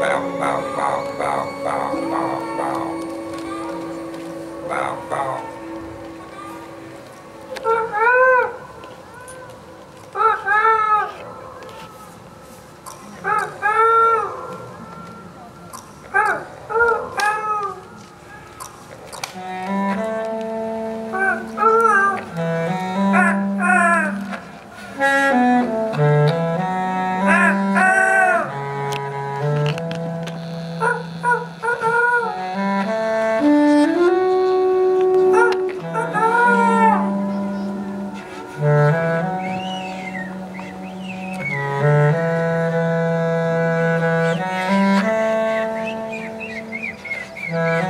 pau, pau, pau. Mm-hmm.